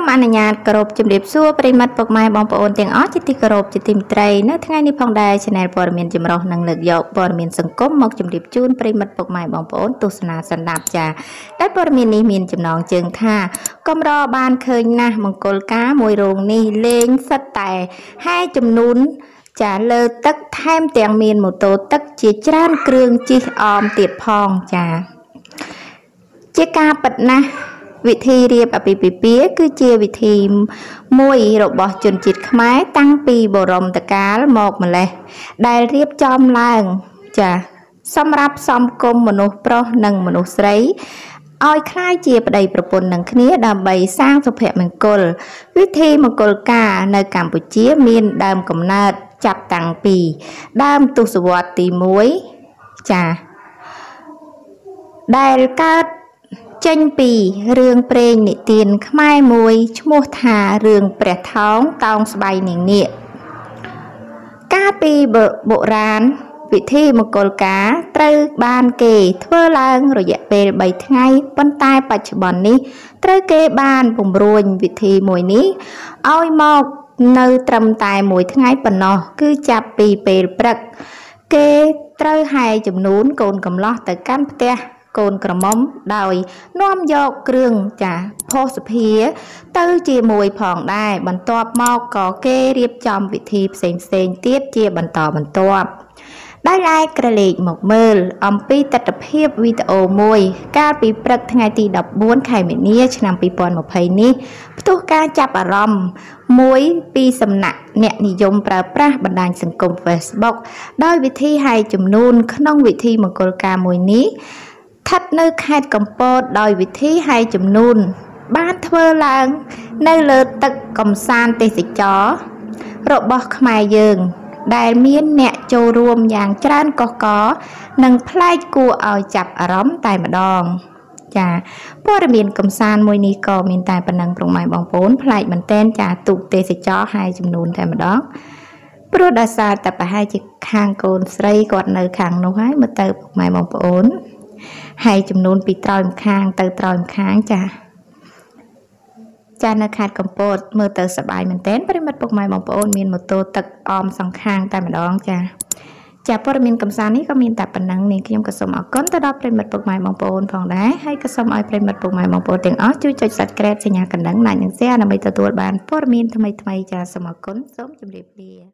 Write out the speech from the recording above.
សូមអនុញ្ញាតគោរពជំរាបសួរប្រិមត្តពុកម៉ែបងប្អូនទាំងអស់ជាទីគោរពជាទីមេត្រីនៅថ្ងៃនេះផងដែរ Channel ព័ត៌មានចម្រុះនឹងលើកយកព័ត៌មានសង្គមមកជម្រាបជូនប្រិមត្តពុកម៉ែបងប្អូនទស្សនាសន្តាប់ចាដែលព័ត៌មាននេះមានចំណងជើងថាកំរបានឃើញណាស់មង្គលការមួយរោងនេះលេងសិតតែហែចំនួនចាលើទឹកថែមទាំងមានម៉ូតូទឹកជាច្រើនគ្រឿងជិះអមទៀតផងចាជាការពិតណាស់ វិធីរៀបអាពាហ៍ពិពាហ៍គឺជាវិធីមួយរបស់ជនជាតិខ្មែរតាំងពីបរមតកាលមកម្លេះដែលរៀបចំឡើងចាសម្រាប់សំគុំមនុស្សប្រុសនិងមនុស្សស្រីឲ្យคล้ายជាប្តីប្រពន្ធនឹងគ្នាដើម្បីសាងសុភមង្គលវិធីមង្គលការនៅកម្ពុជាមានដើមកំណើតចាប់តាំងពីដើមទសវត្សរ៍ទី1ចាដែលកើត ចេញពីរឿងព្រេងនិទានខ្មែរមួយឈ្មោះថារឿងព្រះថោងតោងស្បៃនាងនាគកាលពីបុរាណពិធីមង្គលការត្រូវបានគេធ្វើឡើងរយៈពេល3ថ្ងៃប៉ុន្តែបច្ចុប្បន្ននេះត្រូវគេបានពង្រួញវិធីមួយនេះឲ្យមកនៅត្រឹមតែមួយថ្ងៃប៉ុណ្ណោះគឺចាប់ពីពេលព្រឹក គេត្រូវហែចំនួនកូនកំឡោះទៅកាន់ផ្ទះ កូនក្រមុំដោយនាំយកគ្រឿងចាផុសសុភា ទៅជាមួយផងដែរបន្ទាប់មកក៏គេរៀបចំពិធីផ្សេងផ្សេងទៀតជាបន្តបន្ទាប់ដែលឯកក្រឡេកមកមើល អំពីទស្សនភាពវីដេអូមួយ កាលពីព្រឹកថ្ងៃទី14ខែមីនា ឆ្នាំ2020នេះផ្ទុះការចាប់អារម្មណ៍មួយពីសំណាក់អ្នកនិយមប្រើប្រាស់បណ្ដាញសង្គម Facebook ដោយវិធីហែកចំនួនក្នុងវិធីមង្គលការមួយនេះ ឋិតនៅខេត្តកំពតដោយវិធីហែកចំនួន បានធ្វើឡើង នៅលើទឹកកំសាន្តទេសចររបស់ខ្មែរយើង ដែលមានអ្នកចូលរួមយ៉ាងច្រើនកុះកនិងប្លែកគួរឲ្យចាប់អារម្មណ៍តែម្ដងចាព័ត៌មានកំសាន្តមួយនេះក៏មានតែប៉ុណ្ណឹងប្រងម៉ែបងប្អូនប្លែកមែនតែនចាទូកទេសចរហើយចំនួនតែម្ដងព្រោះដោយសារតែប្រហែលជាខាងកូនស្រីគាត់នៅខាងនោះហើយមើលទៅពុកម៉ែបងប្អូន ហើយចំនួនពីត្រោយម្ខាង ទៅត្រោយម្ខាងចាចានៅខេត្តកំពតមើលទៅសប្បាយមែនទែនប្រិមិត្តពុកម៉ែបងប្អូនមានម៉ូតូទឹកអមសងខាងតែម្ដងចាចាព័ត៌មានកំសាន្តនេះក៏មានតែប៉ុណ្ណឹងនាងខ្ញុំក៏សូមអរគុណទៅដល់ប្រិមិត្តពុកម៉ែបងប្អូនផងដែរហើយក៏សូមឲ្យប្រិមិត្តពុកម៉ែបងប្អូនទាំងអស់ជួយចុច Subscribe សញ្ញាកណ្ដឹង Like និង Share ដើម្បីទទួលបានព័ត៌មានថ្មីៗចាសូមអរគុណសូមជម្រាបលា